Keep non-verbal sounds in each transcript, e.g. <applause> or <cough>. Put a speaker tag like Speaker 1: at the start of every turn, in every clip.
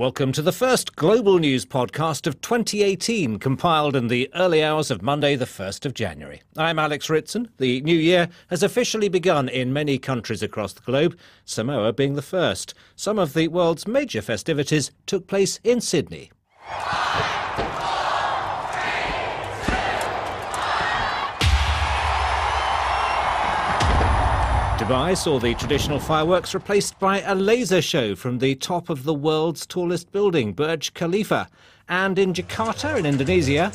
Speaker 1: Welcome to the first global news podcast of 2018, compiled in the early hours of Monday, the 1st of January. I'm Alex Ritson. The new year has officially begun in many countries across the globe, Samoa being the first. Some of the world's major festivities took place in Sydney. Dubai saw the traditional fireworks replaced by a laser show from the top of the world's tallest building, Burj Khalifa. And in Jakarta, in Indonesia,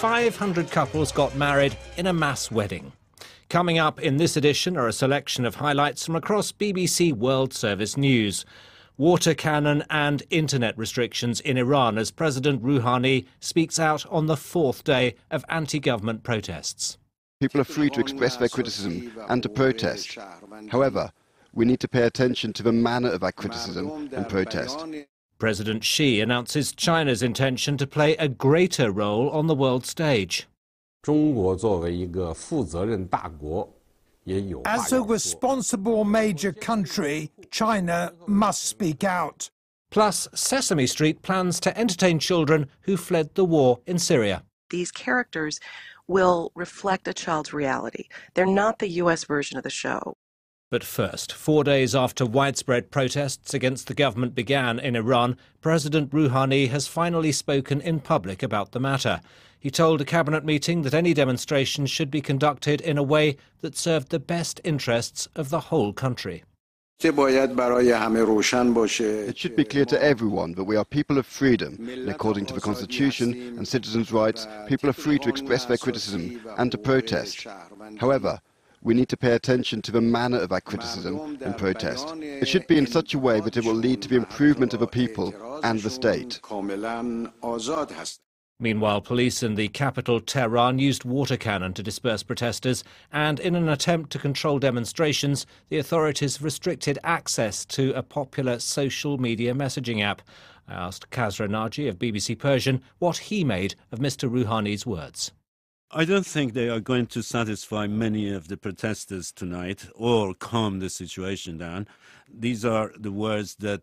Speaker 1: 500 couples got married in a mass wedding. Coming up in this edition are a selection of highlights from across BBC World Service News. Water cannon and internet restrictions in Iran as President Rouhani speaks out on the fourth day of anti government protests.
Speaker 2: People are free to express their criticism and to protest. However, we need to pay attention to the manner of that criticism and protest.
Speaker 1: President Xi announces China's intention to play a greater role on the world stage.
Speaker 3: As a responsible major country, China must speak out.
Speaker 1: Plus, Sesame Street plans to entertain children who fled the war in Syria.
Speaker 4: These characters will reflect a child's reality. They're not the US version of the show.
Speaker 1: But first, four days after widespread protests against the government began in Iran, President Rouhani has finally spoken in public about the matter. He told a cabinet meeting that any demonstrations should be conducted in a way that served the best interests of the whole country.
Speaker 2: It should be clear to everyone that we are people of freedom, and according to the Constitution and citizens' rights, people are free to express their criticism and to protest. However, we need to pay attention to the manner of that criticism and protest. It should be in such a way that it will lead to the improvement of the people and the state.
Speaker 1: Meanwhile, police in the capital, Tehran, used water cannon to disperse protesters, and in an attempt to control demonstrations, the authorities restricted access to a popular social media messaging app. I asked Kasra Naji of BBC Persian what he made of Mr. Rouhani's words.
Speaker 5: I don't think they are going to satisfy many of the protesters tonight or calm the situation down. These are the words that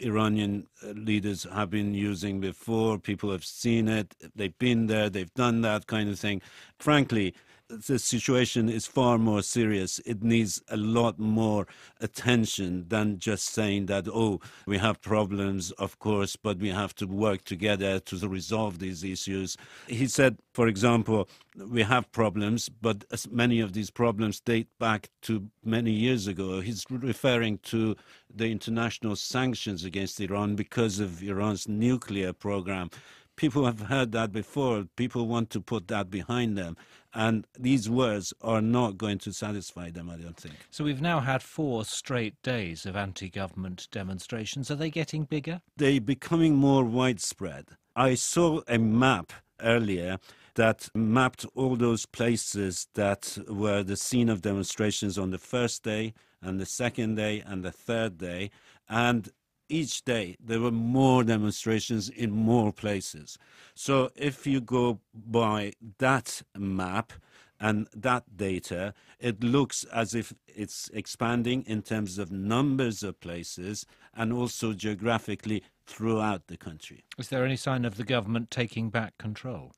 Speaker 5: Iranian uh, leaders have been using before. People have seen it. They've been there. They've done that kind of thing. Frankly, the situation is far more serious. It needs a lot more attention than just saying that, oh, we have problems, of course, but we have to work together to resolve these issues. He said, for example, we have problems, but many of these problems date back to many years ago. He's referring to the international sanctions against Iran because of Iran's nuclear program people have heard that before. People want to put that behind them. And these words are not going to satisfy them, I don't think.
Speaker 1: So we've now had four straight days of anti government demonstrations. Are they getting bigger?
Speaker 5: They're becoming more widespread. I saw a map earlier that mapped all those places that were the scene of demonstrations on the first day and the second day and the third day. And each day there were more demonstrations in more places. So if you go by that map and that data, it looks as if it's expanding in terms of numbers of places and also geographically throughout the country.
Speaker 1: Is there any sign of the government taking back control?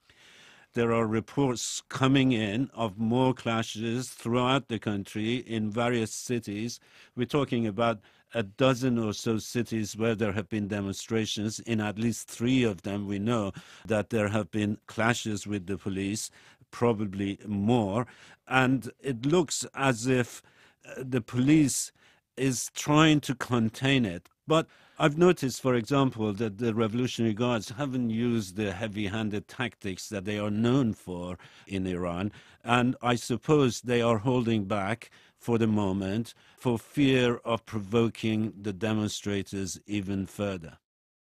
Speaker 5: there are reports coming in of more clashes throughout the country in various cities. We're talking about a dozen or so cities where there have been demonstrations. In at least three of them, we know that there have been clashes with the police, probably more. And it looks as if uh, the police is trying to contain it. But I've noticed, for example, that the Revolutionary Guards haven't used the heavy handed tactics that they are known for in Iran. And I suppose they are holding back for the moment for fear of provoking the demonstrators even further.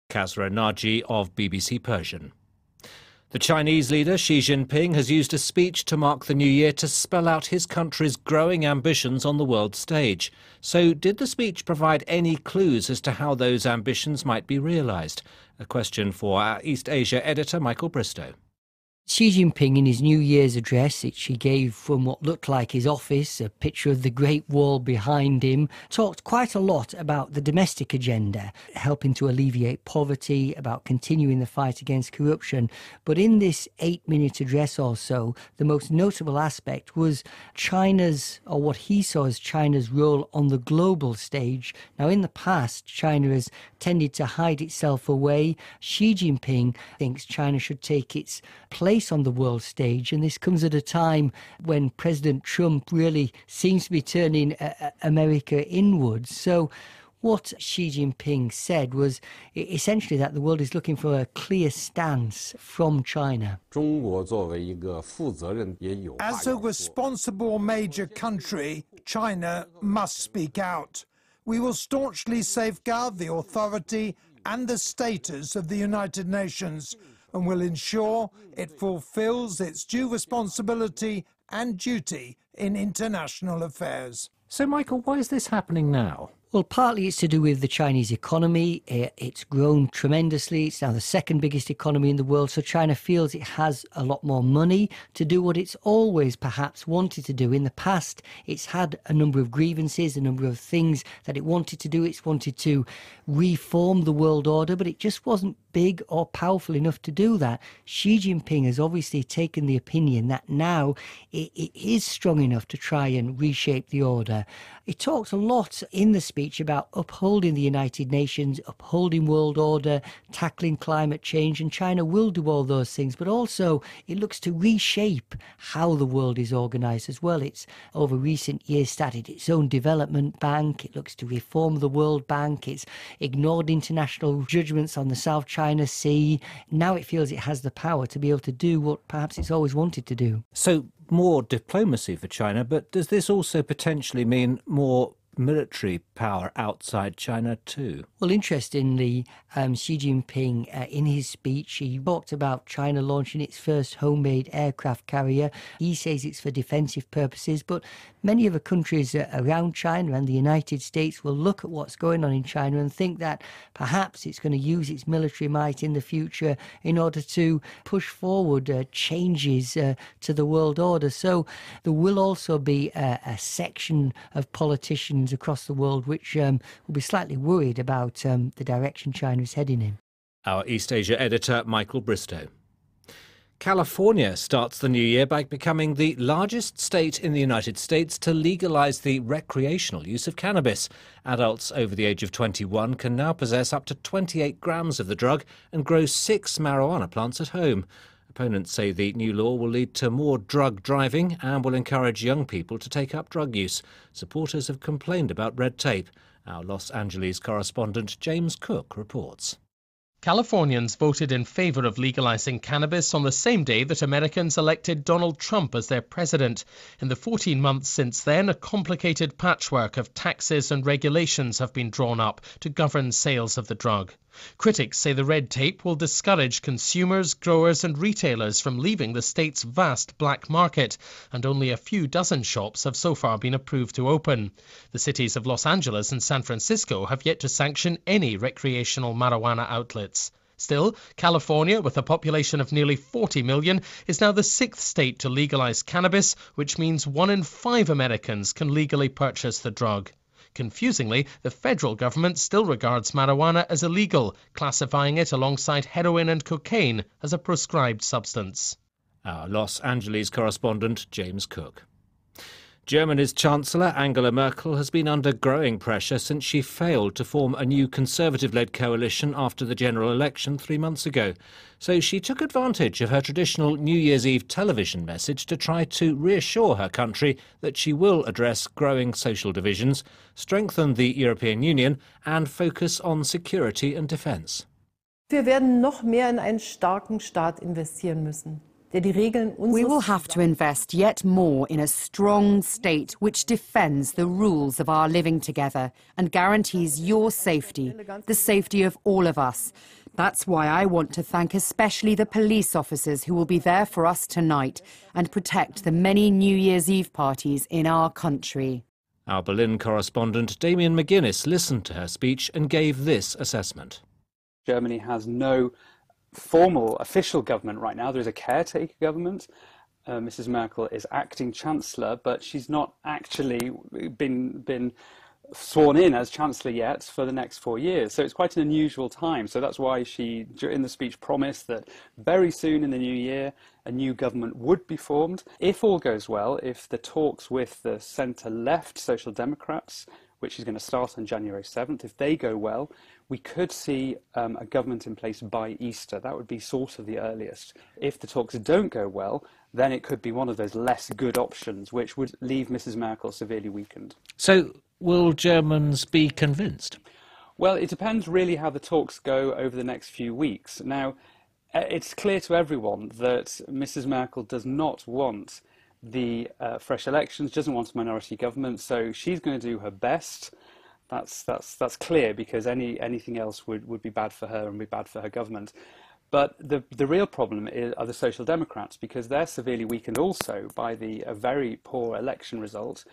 Speaker 1: Kasra Naji of BBC Persian. The Chinese leader Xi Jinping has used a speech to mark the new year to spell out his country's growing ambitions on the world stage. So, did the speech provide any clues as to how those ambitions might be realised? A question for our East Asia editor Michael Bristow.
Speaker 6: Xi Jinping, in his New Year's address, which he gave from what looked like his office, a picture of the Great Wall behind him, talked quite a lot about the domestic agenda, helping to alleviate poverty, about continuing the fight against corruption. But in this eight minute address or so, the most notable aspect was China's, or what he saw as China's role on the global stage. Now, in the past, China has tended to hide itself away. Xi Jinping thinks China should take its place on the world stage. And this comes at a time when President Trump really seems to be turning uh, uh, America inwards. So, what Xi Jinping said was essentially that the world is looking for a clear stance from China.
Speaker 3: As a responsible major country, China must speak out. We will staunchly safeguard the authority and the status of the United Nations and will ensure it fulfills its due responsibility and duty in international affairs.
Speaker 1: So, Michael, why is this happening now?
Speaker 6: Well, partly it's to do with the Chinese economy. Eh, it's grown tremendously. It's now the second biggest economy in the world. So China feels it has a lot more money to do what it's always perhaps wanted to do. In the past, it's had a number of grievances, a number of things that it wanted to do. It's wanted to reform the world order, but it just wasn't big or powerful enough to do that. Xi Jinping has obviously taken the opinion that now it, it is strong enough to try and reshape the order. He talked a lot in the speech about upholding the United Nations, upholding world order, tackling climate change, and China will do all those things, but also it looks to reshape how the world is organized as well. It's over recent years started its own development bank. It looks to reform the World Bank. It's ignored international judgments on the South China Sea. Now it feels it has the power to be able to do what perhaps it's always wanted to do.
Speaker 1: So, more diplomacy for China, but does this also potentially mean more military power outside China too.
Speaker 6: Well, interestingly, um, Xi Jinping, uh, in his speech, he talked about China launching its first homemade aircraft carrier. He says it's for defensive purposes, but many other countries uh, around China and the United States will look at what's going on in China and think that perhaps it's going to use its military might in the future in order to push forward uh, changes uh, to the world order. So there will also be a, a section of politicians nations across the world which um, will be slightly worried about um, the direction China is heading in.
Speaker 1: Our East Asia editor, Michael Bristow. California starts the new year by becoming the largest state in the United States to legalize the recreational use of cannabis. Adults over the age of 21 can now possess up to 28 grams of the drug and grow six marijuana plants at home. Opponents say the new law will lead to more drug driving and will encourage young people to take up drug use. Supporters have complained about red tape. Our Los Angeles correspondent James Cook reports.
Speaker 7: Californians voted in favor of legalizing cannabis on the same day that Americans elected Donald Trump as their president. In the 14 months since then, a complicated patchwork of taxes and regulations have been drawn up to govern sales of the drug. Critics say the red tape will discourage consumers, growers, and retailers from leaving the state's vast black market, and only a few dozen shops have so far been approved to open. The cities of Los Angeles and San Francisco have yet to sanction any recreational marijuana outlets. Still, California, with a population of nearly 40 million, is now the sixth state to legalize cannabis, which means one in five Americans can legally purchase the drug. Confusingly, the federal government still regards marijuana as illegal, classifying it alongside heroin and cocaine as a proscribed substance.
Speaker 1: Our Los Angeles correspondent, James Cook. Germany's Chancellor Angela Merkel has been under growing pressure since she failed to form a new conservative led coalition after the general election three months ago. So she took advantage of her traditional New Year's Eve television message to try to reassure her country that she will address growing social divisions, strengthen the European Union, and focus on security and defence.
Speaker 8: Wir werden noch mehr in einen starken Staat investieren müssen. We
Speaker 9: will have to invest yet more in a strong state which defends the rules of our living together and guarantees your safety, the safety of all of us. That's why I want to thank especially the police officers who will be there for us tonight and protect the many New Year's Eve parties in our country.
Speaker 1: Our Berlin correspondent Damien McGuinness listened to her speech and gave this assessment.
Speaker 10: Germany has no formal, official government right now. There is a caretaker government. Uh, Mrs. Merkel is acting chancellor, but she's not actually been been sworn in as chancellor yet for the next four years. So it's quite an unusual time. So that's why she, in the speech, promised that very soon in the new year, a new government would be formed. If all goes well, if the talks with the centre left Social Democrats, which is going to start on January 7th, if they go well, we could see um, a government in place by Easter. That would be sort of the earliest. If the talks don't go well, then it could be one of those less good options, which would leave Mrs. Merkel severely weakened.
Speaker 1: So, will Germans be convinced?
Speaker 10: Well, it depends really how the talks go over the next few weeks. Now, uh, it's clear to everyone that Mrs. Merkel does not want the uh, fresh elections, doesn't want a minority government, so she's going to do her best. That's that's that's clear because any anything else would, would be bad for her and be bad for her government. But the, the real problem is, are the Social Democrats because they're severely weakened also by the a very poor election result.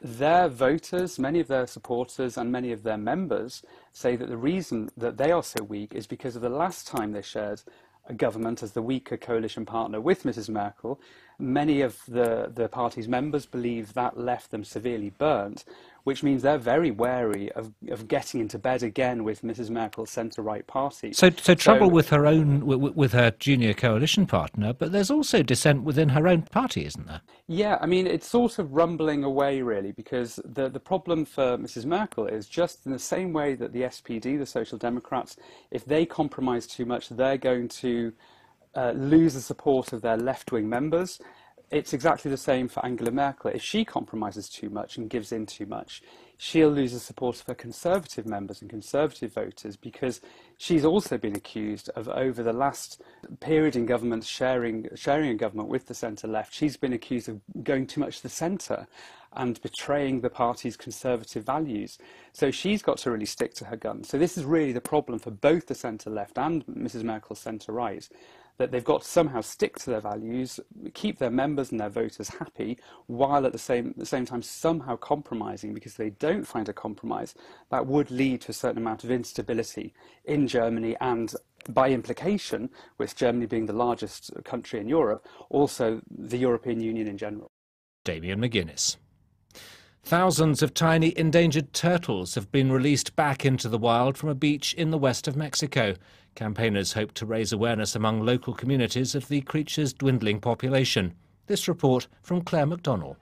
Speaker 10: Their voters, many of their supporters, and many of their members say that the reason that they are so weak is because of the last time they shared a government as the weaker coalition partner with Mrs. Merkel. Many of the, the party's members believe that left them severely burnt, which means they're very wary of, of getting into bed again with Mrs. Merkel's centre-right party.
Speaker 1: So, so trouble so, with her own, with, with her junior coalition partner, but there's also dissent within her own party, isn't there?
Speaker 10: Yeah, I mean, it's sort of rumbling away, really, because the, the problem for Mrs. Merkel is just in the same way that the SPD, the Social Democrats, if they compromise too much, they're going to uh, lose the support of their left-wing members it's exactly the same for Angela Merkel. If she compromises too much and gives in too much, she'll lose the support of her conservative members and conservative voters because she's also been accused of over the last period in government sharing sharing a government with the centre left she's been accused of going too much to the centre and betraying the party's conservative values. So she's got to really stick to her guns. So this is really the problem for both the centre left and Mrs Merkel's centre right that they've got to somehow stick to their values, keep their members and their voters happy, while at the same, the same time somehow compromising, because they don't find a compromise, that would lead to a certain amount of instability in Germany and by implication, with Germany being the largest country in Europe, also the European Union in general.
Speaker 1: Damien McGuinness. Thousands of tiny endangered turtles have been released back into the wild from a beach in the west of Mexico. Campaigners hope to raise awareness among local communities of the creature's dwindling population. This report from Claire McDonnell.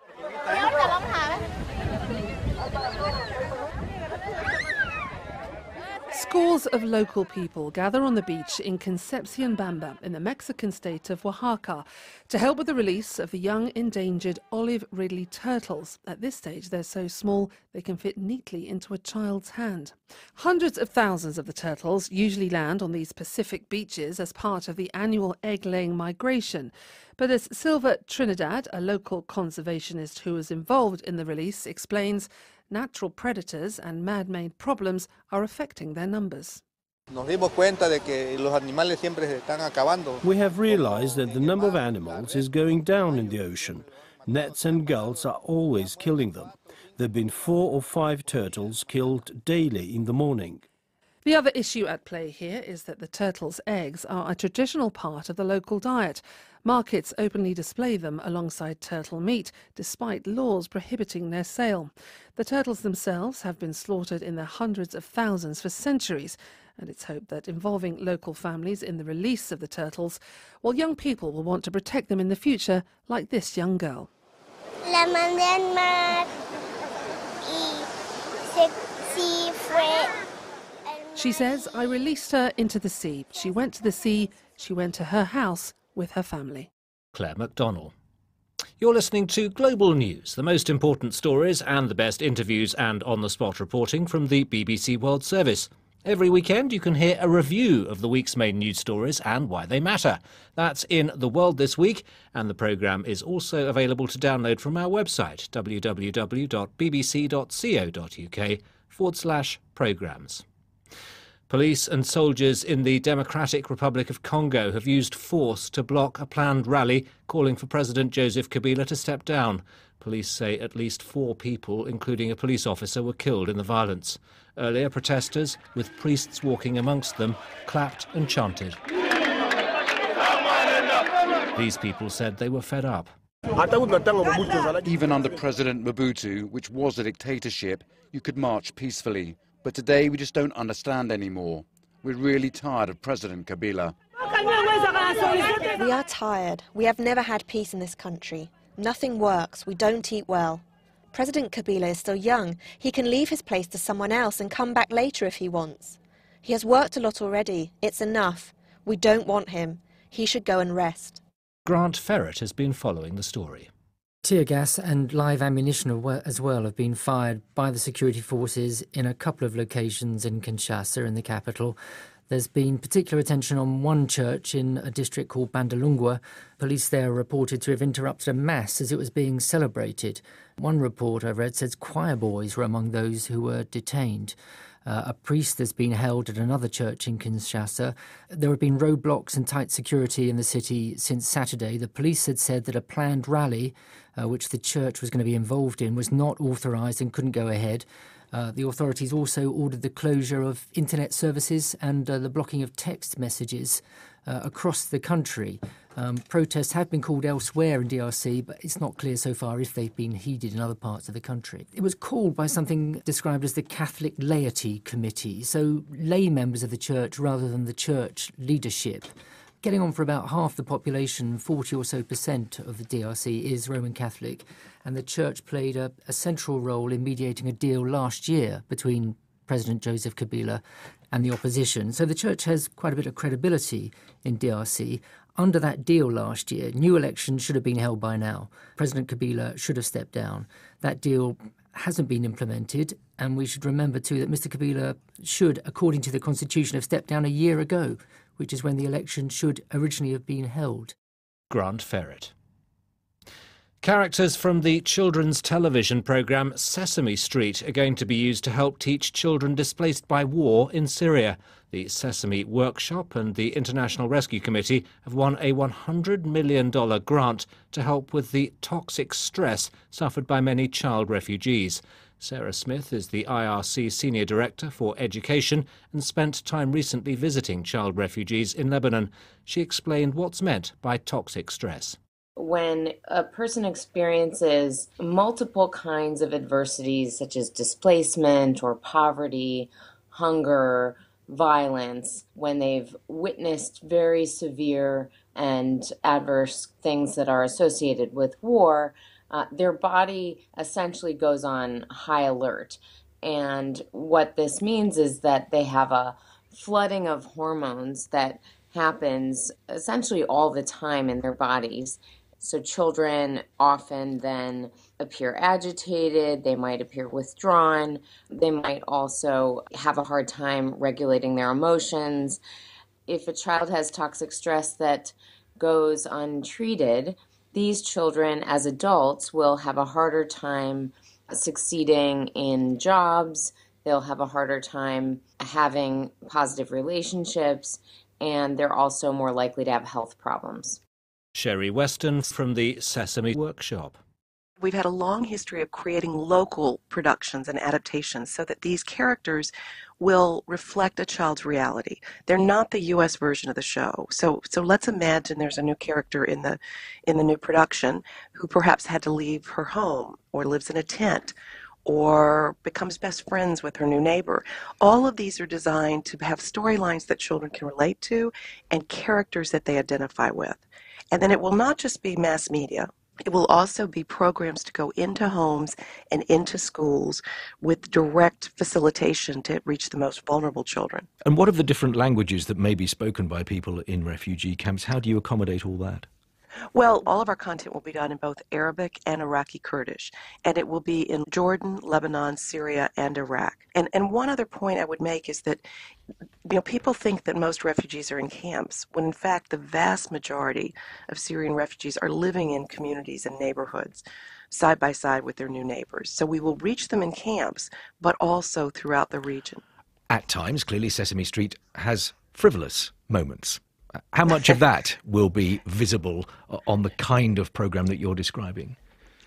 Speaker 11: Scores of local people gather on the beach in Concepcion Bamba in the Mexican state of Oaxaca to help with the release of the young endangered olive ridley turtles. At this stage, they're so small they can fit neatly into a child's hand. Hundreds of thousands of the turtles usually land on these Pacific beaches as part of the annual egg-laying migration. But as Silva Trinidad, a local conservationist who was involved in the release, explains, natural predators and man-made problems are affecting their numbers.
Speaker 12: We
Speaker 13: have realized that the number of animals is going down in the ocean. Nets and gulls are always killing them. There have been four or five turtles killed daily in the morning.
Speaker 11: The other issue at play here is that the turtle's eggs are a traditional part of the local diet. Markets openly display them alongside turtle meat, despite laws prohibiting their sale. The turtles themselves have been slaughtered in their hundreds of thousands for centuries, and it's hoped that involving local families in the release of the turtles, well, young people will want to protect them in the future, like this young girl. La mandé al mar y se, si fue she says, I released her into the sea. She went to the sea, she went to her house with her family.
Speaker 1: Claire McDonnell. You're listening to Global News, the most important stories and the best interviews and on the spot reporting from the BBC World Service. Every weekend, you can hear a review of the week's main news stories and why they matter. That's in The World This Week, and the programme is also available to download from our website, www.bbc.co.uk forward slash programmes. Police and soldiers in the Democratic Republic of Congo have used force to block a planned rally calling for President Joseph Kabila to step down. Police say at least four people, including a police officer, were killed in the violence. Earlier, protesters, with priests walking amongst them, clapped and chanted. These people said they were fed up.
Speaker 12: Even under President Mobutu, which was a dictatorship, you could march peacefully. But today we just don't understand anymore. We're really tired of President Kabila.
Speaker 14: We are tired. We have never had peace in this country. Nothing works. We don't eat well. President Kabila is still young. He can leave his place to someone else and come back later if he wants. He has worked a lot already. It's enough. We don't want him. He should go and rest.
Speaker 1: Grant Ferrett has been following the story.
Speaker 15: Tear gas and live ammunition as well have been fired by the security forces in a couple of locations in Kinshasa, in the capital. There's been particular attention on one church in a district called Bandalungwa. Police there reported to have interrupted a mass as it was being celebrated. One report I read says choir boys were among those who were detained. Uh, a priest has been held at another church in Kinshasa. There have been roadblocks and tight security in the city since Saturday. The police had said that a planned rally, uh, which the church was going to be involved in, was not authorised and couldn't go ahead. Uh, the authorities also ordered the closure of internet services and uh, the blocking of text messages uh, across the country. Um, protests have been called elsewhere in DRC, but it's not clear so far if they've been heeded in other parts of the country. It was called by something described as the Catholic Laity Committee, so lay members of the church rather than the church leadership getting on for about half the population, 40 or so percent of the DRC is Roman Catholic, and the church played a, a central role in mediating a deal last year between President Joseph Kabila and the opposition. So the church has quite a bit of credibility in DRC. Under that deal last year, new elections should have been held by now. President Kabila should have stepped down. That deal hasn't been implemented, and we should remember too that Mr. Kabila should, according to the constitution, have stepped down a year ago which is when the election should originally have been held.
Speaker 1: Grant Ferrett. Characters from the children's television programme Sesame Street are going to be used to help teach children displaced by war in Syria. The Sesame Workshop and the International Rescue Committee have won a $100 million grant to help with the toxic stress suffered by many child refugees. Sarah Smith is the IRC Senior Director for Education and spent time recently visiting child refugees in Lebanon. She explained what's meant by toxic stress.
Speaker 16: When a person experiences multiple kinds of adversities, such as displacement or poverty, hunger, violence, when they've witnessed very severe and adverse things that are associated with war, uh, their body essentially goes on high alert. And what this means is that they have a flooding of hormones that happens essentially all the time in their bodies. So, children often then appear agitated, they might appear withdrawn, they might also have a hard time regulating their emotions. If a child has toxic stress that goes untreated, these children as adults will have a harder time succeeding in jobs, they'll have a harder time having positive relationships, and they're also more likely to have health problems.
Speaker 1: Sherrie Westin from the Sesame Workshop.
Speaker 4: We've had a long history of creating local productions and adaptations so that these characters will reflect a child's reality. They're not the US version of the show. So so let's imagine there's a new character in the in the new production who perhaps had to leave her home or lives in a tent or becomes best friends with her new neighbor. All of these are designed to have storylines that children can relate to and characters that they identify with. And then it will not just be mass media it will also be programs to go into homes and into schools with direct facilitation to reach the most vulnerable children.
Speaker 17: And what of the different languages that may be spoken by people in refugee camps? How do you accommodate all that?
Speaker 4: Well, all of our content will be done in both Arabic and Iraqi Kurdish, and it will be in Jordan, Lebanon, Syria, and Iraq. And and one other point I would make is that you know people think that most refugees are in camps, when in fact the vast majority of Syrian refugees are living in communities and neighborhoods side by side with their new neighbors. So we will reach them in camps, but also throughout the region.
Speaker 17: At times, clearly Sesame Street has frivolous moments. How much of that will be visible on the kind of program that you're describing?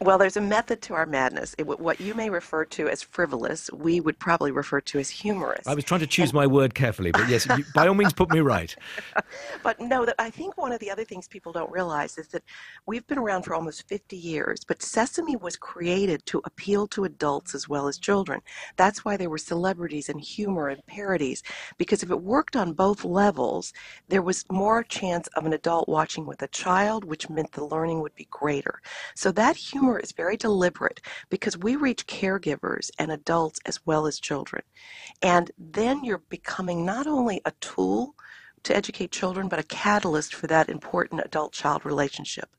Speaker 4: Well, there's a method to our madness. It, what you may refer to as frivolous, we would probably refer to as humorous.
Speaker 17: I was trying to choose and, my word carefully, but yes, you, by all means, put me right. <laughs>
Speaker 4: but no, I think one of the other things people don't realize is that we've been around for almost 50 years, but Sesame was created to appeal to adults as well as children. That's why there were celebrities and humor and parodies, because if it worked on both levels, there was more chance of an adult watching with a child, which meant the learning would be greater. So that humor humor is very deliberate because we reach caregivers and adults as well as children. And then you're becoming not only a tool to educate children, but a catalyst for that important adult child relationship.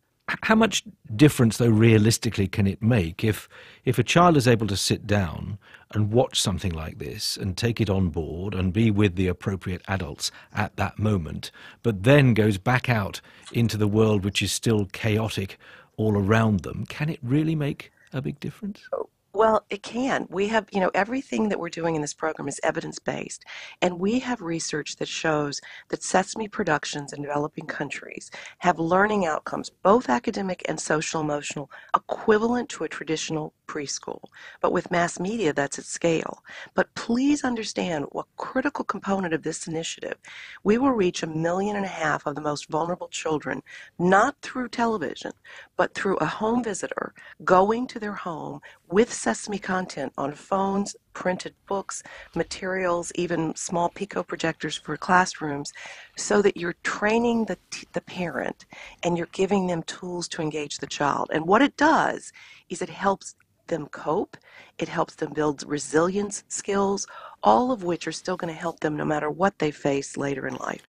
Speaker 17: How much difference, though, realistically, can it make if, if a child is able to sit down and watch something like this and take it on board and be with the appropriate adults at that moment, but then goes back out into the world which is still chaotic all around them, can it really make a big difference?
Speaker 4: Oh, Well, it can. We have, you know, everything that we're doing in this program is evidence based. And we have research that shows that Sesame productions in developing countries have learning outcomes, both academic and social emotional, equivalent to a traditional preschool. But with mass media, that's at scale. But please understand what critical component of this initiative. We will reach a million and a half of the most vulnerable children, not through television, but through a home visitor going to their home with Sesame content on phones, printed books, materials, even small Pico projectors for classrooms, so that you're training the, t- the parent and you're giving them tools to engage the child. And what it does is it helps them cope, it helps them build resilience skills, all of which are still going to help them no matter what they face later in life.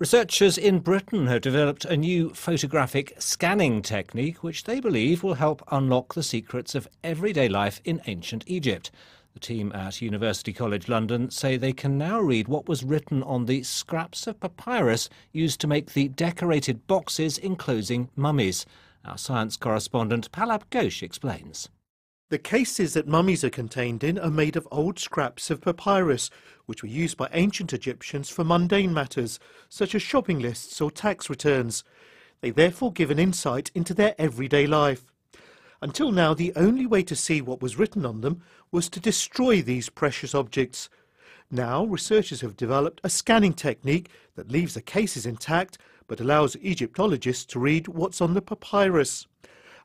Speaker 1: Researchers in Britain have developed a new photographic scanning technique which they believe will help unlock the secrets of everyday life in ancient Egypt. The team at University College London say they can now read what was written on the scraps of papyrus used to make the decorated boxes enclosing mummies. Our science correspondent Pallab Ghosh explains.
Speaker 18: The cases that mummies are contained in are made of old scraps of papyrus, which were used by ancient Egyptians for mundane matters, such as shopping lists or tax returns. They therefore give an insight into their everyday life. Until now, the only way to see what was written on them was to destroy these precious objects. Now, researchers have developed a scanning technique that leaves the cases intact but allows Egyptologists to read what's on the papyrus.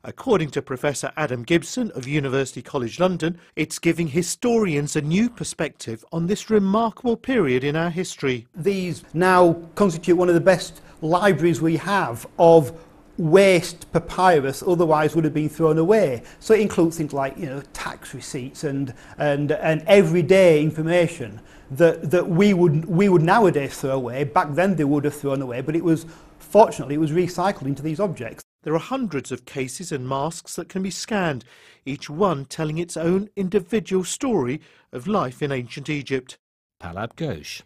Speaker 18: According to Professor Adam Gibson of University College London, it's giving historians a new perspective on this remarkable period in our history.
Speaker 19: These now constitute one of the best libraries we have of waste papyrus otherwise would have been thrown away. So it includes things like you know tax receipts and and and everyday information that that we would we would nowadays throw away. Back then they would have thrown away, but it was fortunately it was recycled into these objects.
Speaker 18: There are hundreds of cases and masks that can be scanned, each one telling its own individual story of life in ancient Egypt.
Speaker 1: Pallab Ghosh.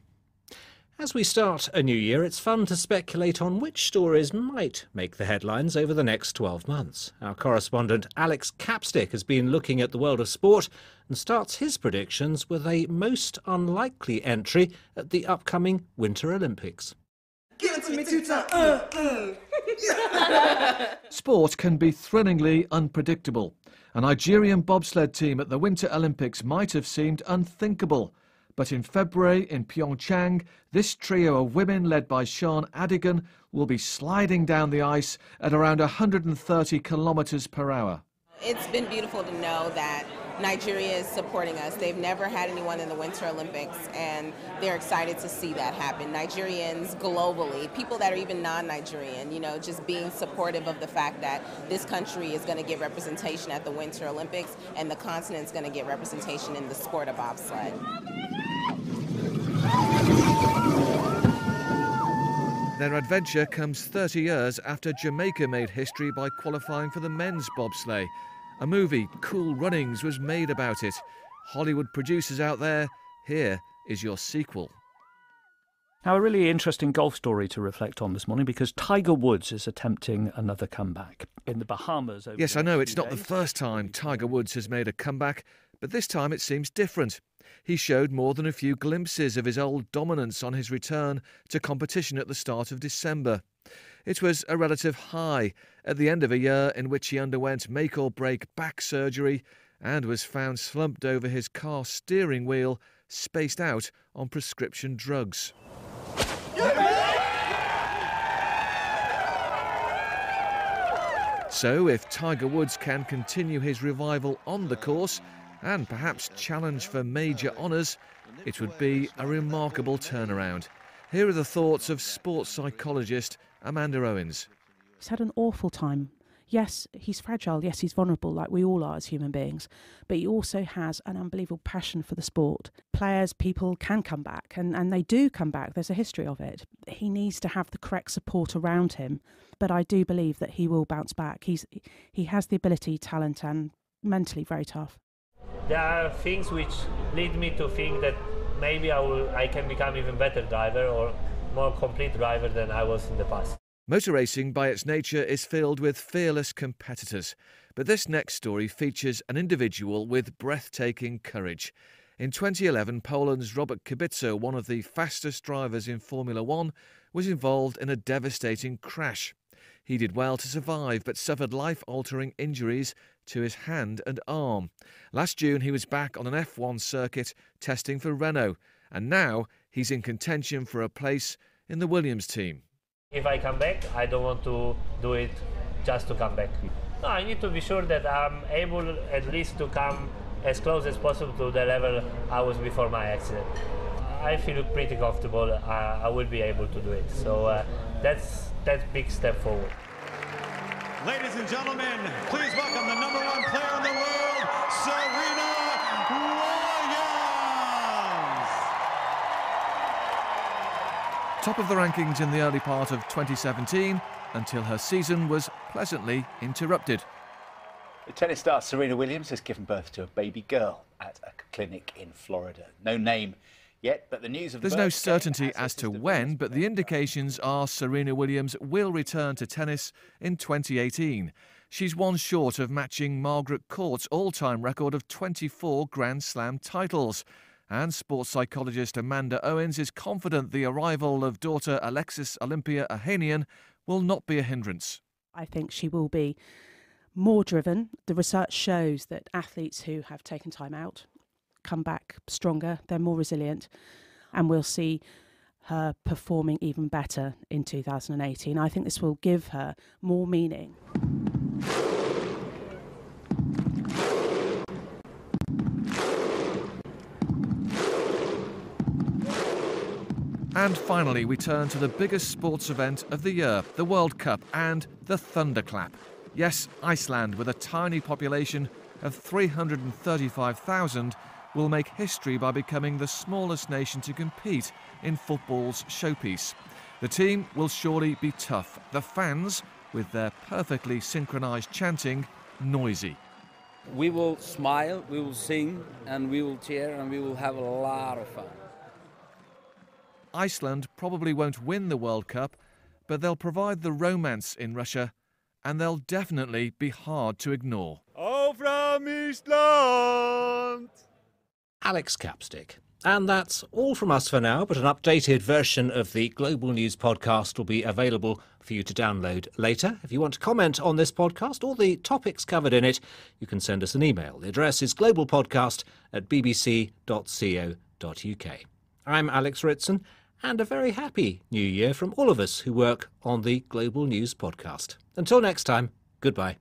Speaker 1: As we start a new year, it's fun to speculate on which stories might make the headlines over the next 12 months. Our correspondent Alex Capstick has been looking at the world of sport and starts his predictions with a most unlikely entry at the upcoming Winter Olympics. Give it to me two times. Uh,
Speaker 20: uh. <laughs> Sport can be thrillingly unpredictable. A Nigerian bobsled team at the Winter Olympics might have seemed unthinkable. But in February in Pyeongchang, this trio of women led by Seun Adigun will be sliding down the ice at around 130 kilometers per hour.
Speaker 21: It's been beautiful to know that Nigeria is supporting us. They've never had anyone in the Winter Olympics, and they're excited to see that happen. Nigerians globally, people that are even non Nigerian, you know, just being supportive of the fact that this country is going to get representation at the Winter Olympics and the continent's going to get representation in the sport of bobsled.
Speaker 20: Their adventure comes 30 years after Jamaica made history by qualifying for the men's bobsleigh. A movie, Cool Runnings, was made about it. Hollywood producers out there, here is your sequel.
Speaker 22: Now, a really interesting golf story to reflect on this morning because Tiger Woods is attempting another comeback in the Bahamas.
Speaker 20: yes, I know it's not the first time Tiger Woods has made a comeback, but this time it seems different. He showed more than a few glimpses of his old dominance on his return to competition at the start of December. It was a relative high at the end of a year in which he underwent make or break back surgery and was found slumped over his car steering wheel, spaced out on prescription drugs. So, if Tiger Woods can continue his revival on the course and perhaps challenge for major honours, it would be a remarkable turnaround. Here are the thoughts of sports psychologist Amanda Owens.
Speaker 23: He's had an awful time. Yes, he's fragile. Yes, he's vulnerable, like we all are as human beings. But he also has an unbelievable passion for the sport. Players, people can come back, and, and they do come back. There's a history of it. He needs to have the correct support around him. But I do believe that he will bounce back. He's he has the ability, talent, and mentally very tough.
Speaker 24: There are things which lead me to think that maybe I will I can become even better driver or more complete driver than I was in the past.
Speaker 20: Motor racing, by its nature, is filled with fearless competitors. But this next story features an individual with breathtaking courage. In 2011, Poland's Robert Kubica, one of the fastest drivers in Formula One, was involved in a devastating crash. He did well to survive, but suffered life altering injuries to his hand and arm. Last June, he was back on an F1 circuit testing for Renault, and now he's in contention for a place in the Williams team.
Speaker 24: If I come back, I don't want to do it just to come back. No, I need to be sure that I'm able at least to come as close as possible to the level I was before my accident. I feel pretty comfortable. I, I will be able to do it. So uh, that's that's big step forward.
Speaker 25: Ladies and gentlemen, please welcome the number one player in the world, Serena
Speaker 20: top of the rankings in the early part of 2017 until her season was pleasantly interrupted.
Speaker 26: The tennis star Serena Williams has given birth to a baby girl at a clinic in Florida. No name yet, but the news of
Speaker 20: There's no certainty as to when, but the indications are Serena Williams will return to tennis in 2018. She's one short of matching Margaret Court's all time record of 24 Grand Slam titles. And sports psychologist Amanda Owens is confident the arrival of daughter Alexis Olympia Ohanian will not be a hindrance.
Speaker 23: I think she will be more driven. The research shows that athletes who have taken time out come back stronger, they're more resilient, and we'll see her performing even better in 2018. I think this will give her more meaning.
Speaker 20: And finally, we turn to the biggest sports event of the year, the World Cup, and the Thunderclap. Yes, Iceland, with a tiny population of 335,000, will make history by becoming the smallest nation to compete in football's showpiece. The team will surely be tough. The fans, with their perfectly synchronised chanting, noisy.
Speaker 27: We will smile, we will sing, and we will cheer, and we will have a lot of fun.
Speaker 20: Iceland probably won't win the World Cup, but they'll provide the romance in Russia, and they'll definitely be hard to ignore.
Speaker 28: Oh, from Eastland!
Speaker 1: Alex Capstick. And that's all from us for now, but an updated version of the Global News podcast will be available for you to download later. If you want to comment on this podcast or the topics covered in it, you can send us an email. The address is globalpodcast at bbc.co.uk. I'm Alex Ritson and a very happy new year from all of us who work on the Global News Podcast. Until next time, goodbye.